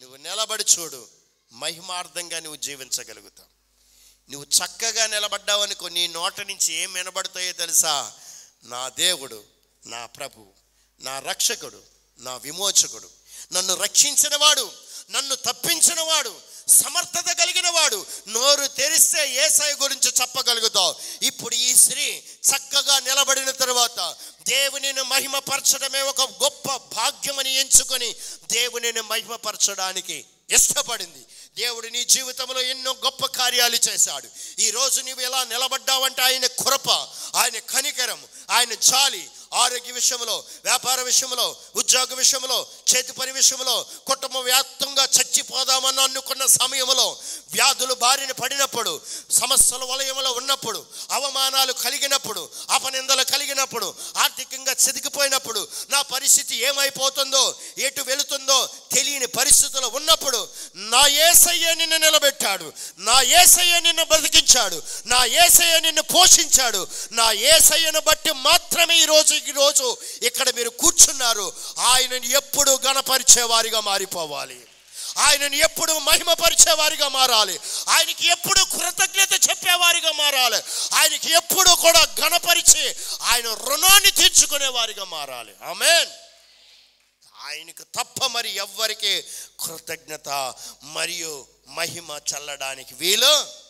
నువ్వు నిలబడి చూడు మహిమార్థంగా నువ్వు జీవించగలుగుతావు. నువ్వు చక్కగా నిలబడ్డావనుకో నీ నోట నుంచి ఏం వినబడతాయో తెలుసా? నా దేవుడు నా ప్రభు నా రక్షకుడు నా విమోచకుడు. నన్ను రక్షించినవాడు నన్ను తప్పించినవాడు సమర్థత కలిగిన వాడు నోరు తెరిస్తే ఏసై గురించి చెప్పగలుగుతావు. ఇప్పుడు ఈ స్త్రీ చక్కగా నిలబడిన తర్వాత దేవునిని మహిమపరచడమే ఒక గొప్ప భాగ్యమని ఎంచుకొని దేవునిని మహిమపరచడానికి ఇష్టపడింది. దేవుడు నీ జీవితంలో ఎన్నో గొప్ప కార్యాలు చేశాడు. ఈ రోజు నీవు ఎలా నిలబడ్డావంటే ఆయన కృప ఆయన కనికరం ఆయన జాలి ఆరోగ్య విషయంలో వ్యాపార విషయంలో ఉద్యోగ విషయంలో చేతి పని విషయంలో కుటుంబ వ్యాప్తంగా చచ్చిపోదామని అనుకున్న సమయంలో వ్యాధులు బారిన పడినప్పుడు సమస్యల వలయంలో ఉన్నప్పుడు అవమానాలు కలిగినప్పుడు అపనిందలు కలిగినప్పుడు ఆర్థికంగా చెదిగిపోయినప్పుడు నా పరిస్థితి ఏమైపోతుందో ఎటు వెళుతుందో తెలియని పరిస్థితులు ఉన్నప్పుడు నా ఏసయ్య నిన్ను నిలబెట్టాడు. నా ఏసయ్య నిన్ను బ్రతికించాడు. నా ఏసయ్య నిన్ను పోషించాడు. నా ఏసయ్యను బట్టి మాత్రమే ఈరోజు ఈ రోజు ఇక్కడ మీరు కూర్చున్నారు. ఆయనను ఎప్పుడు గణపరిచేవారిగా మారిపోవాలి. ఆయనను ఎప్పుడు మహిమపరిచేవారిగా మారాలి. ఆయనకి ఎప్పుడు కృతజ్ఞత చెప్పేవారిగా మారాలి. ఆయనకి ఎప్పుడు కూడా గణపరిచి ఆయన రుణాన్ని తీర్చుకునేవారిగా మారాలి. ఆమెన్. ఆయనకు తప్ప మరి ఎవ్వరికి కృతజ్ఞత మరియు మహిమ చల్లడానికి వీలు